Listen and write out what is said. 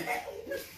よし!